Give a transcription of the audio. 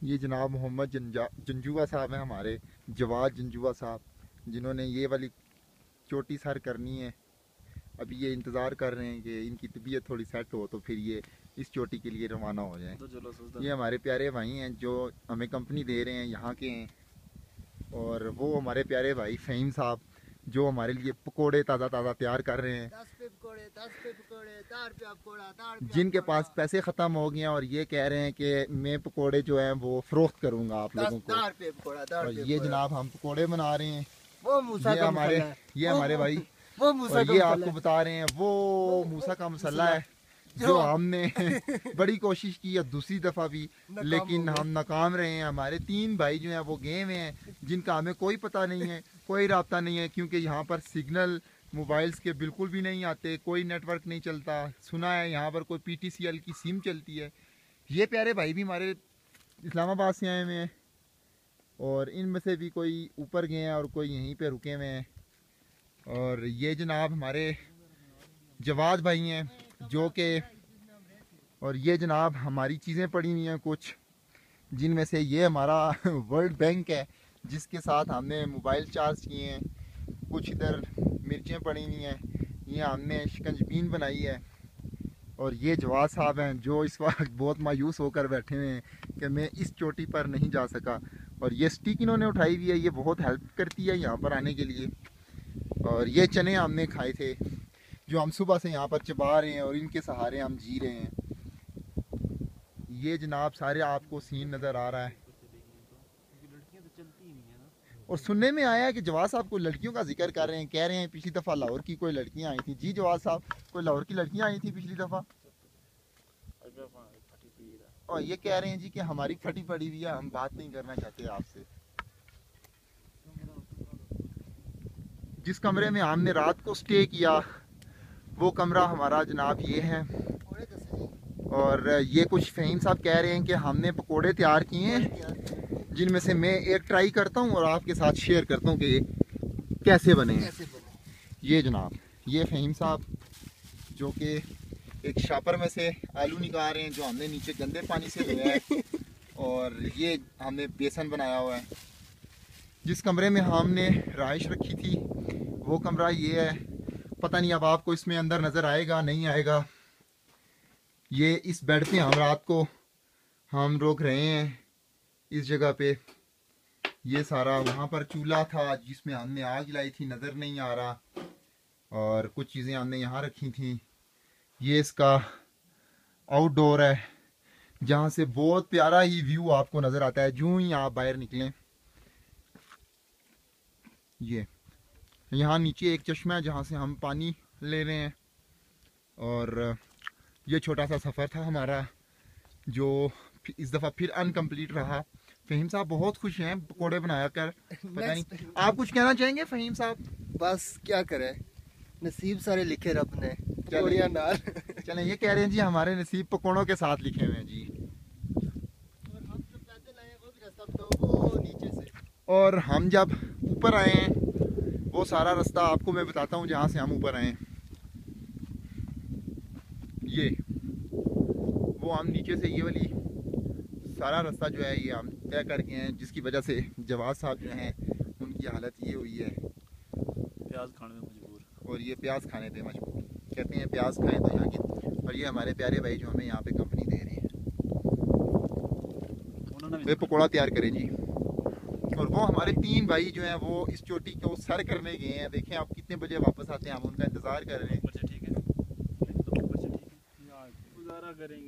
ये जनाब मोहम्मद जंजुआ साहब हैं हमारे जवाद जंजुआ साहब जिन्होंने ये वाली चोटी सर करनी है। अभी ये इंतज़ार कर रहे हैं कि इनकी तबीयत थोड़ी सेट हो तो फिर ये इस चोटी के लिए रवाना हो जाए। तो ये हमारे प्यारे भाई हैं जो हमें कंपनी दे रहे हैं यहाँ के हैं। और वो हमारे प्यारे भाई फ़हीम साहब जो हमारे लिए पकोड़े ताज़ा ताज़ा तैयार कर रहे हैं। जिनके पास पैसे ख़त्म हो गए और ये कह रहे हैं कि मैं पकोड़े जो हैं वो फ़रोख्त करूँगा आप लोगों को। और ये जनाब हम पकोड़े बना रहे हैं। ये हमारे ये हमारे भाई। वो मूसा ये आपको बता रहे हैं वो मूसा का मसला है जो हमने बड़ी कोशिश की है दूसरी दफ़ा भी लेकिन हम नाकाम रहे हैं। हमारे तीन भाई जो हैं वो गए हुए हैं जिनका हमें कोई पता नहीं है कोई रबता नहीं है क्योंकि यहाँ पर सिग्नल मोबाइल्स के बिल्कुल भी नहीं आते, कोई नेटवर्क नहीं चलता। सुना है यहाँ पर कोई पीटीसीएल की सिम चलती है। ये प्यारे भाई भी हमारे इस्लामाबाद से आए हुए हैं और इनमें से भी कोई ऊपर गए हैं और कोई यहीं पे रुके हुए हैं। और ये जनाब हमारे जवाद भाई हैं, जो कि और ये जनाब हमारी चीज़ें पड़ी हुई हैं कुछ, जिनमें से ये हमारा वर्ल्ड बैंक है, जिसके साथ हमने मोबाइल चार्ज किए हैं। कुछ इधर मिर्चें पड़ी हुई हैं, ये हमने शिकंजबीन बनाई है। और ये जवाद साहब हैं, जो इस वक्त बहुत मायूस होकर बैठे हुए हैं कि मैं इस चोटी पर नहीं जा सका। और ये स्टिक इन्होंने उठाई हुई है, ये बहुत हेल्प करती है यहाँ पर आने के लिए। और ये चने हमने खाए थे, जो हम सुबह से यहाँ पर चबा रहे हैं और इनके सहारे हम जी रहे हैं। ये जनाब सारे आपको सीन नज़र आ रहा है। और सुनने में आया कि जवाब साहब कोई लड़कियों का ज़िक्र कर रहे हैं, कह रहे हैं, पिछली दफ़ा लाहौर की कोई लड़कियाँ आई थी। जी जवाब साहब, कोई लाहौर की लड़कियाँ आई थी पिछली दफ़ा? और ये कह रहे हैं जी कि हमारी फटी पड़ी हुई है, हम बात नहीं करना चाहते आपसे। जिस कमरे में हमने रात को स्टे किया, वो कमरा हमारा जनाब ये है। और ये कुछ फ़हीम साहब कह रहे हैं कि हमने पकोड़े तैयार किए हैं। जिनमें से मैं एक ट्राई करता हूँ और आपके साथ शेयर करता हूँ कि ये कैसे बने हैं। ये जनाब ये फ़हीम साहब जो कि एक शापर में से आलू निकाल रहे हैं जो हमने नीचे गंदे पानी से धोया है। और ये हमने बेसन बनाया हुआ है। जिस कमरे में हमने रहाइश रखी थी वो कमरा ये है। पता नहीं अब आपको इसमें अंदर नज़र आएगा नहीं आएगा। ये इस बेड पे हम रात को हम रोक रहे हैं। इस जगह पे। ये सारा वहाँ पर चूल्हा था जिसमें हमने आग लाई थी, नज़र नहीं आ रहा। और कुछ चीज़ें हमने यहाँ रखी थी। ये इसका आउटडोर है, जहाँ से बहुत प्यारा ही व्यू आपको नज़र आता है। जो ही आप बाहर निकलें। ये, यहाँ नीचे एक चश्मा है जहाँ से हम पानी ले रहे हैं। और ये छोटा सा सफ़र था हमारा, जो इस दफ़ा फिर अनकम्प्लीट रहा। फ़हीम साहब बहुत खुश हैं पकौड़े बनाया कर। पता नहीं आप कुछ कहना चाहेंगे फ़हीम साहब? बस क्या करें? नसीब सारे लिखे रब ने चले। ये कह रहे हैं जी हमारे नसीब पकौड़ों के साथ लिखे हुए हैं जी। और हम जब ऊपर आए हैं वो सारा रास्ता आपको मैं बताता हूँ जहाँ से हम ऊपर आए हैं। ये वो हम नीचे से ये वाली सारा रास्ता जो है ये हम तय करके हैं जिसकी वजह से जवाब साहब जो हैं उनकी हालत ये हुई है। प्याज खाने में मजबूर। और ये प्याज खाने पे मजबूर। कहते हैं प्याज खाएँ तो यहाँ की और ये हमारे प्यारे भाई जो हमें यहाँ पे कंपनी दे रहे हैं। वे पकौड़ा तैयार करें जी। और वो हमारे तीन भाई जो हैं वो इस चोटी को सर करने गए हैं। देखें आप कितने बजे वापस आते हैं हम उनका इंतज़ार कर रहे हैं। ठीक है? गुजारा करेंगे।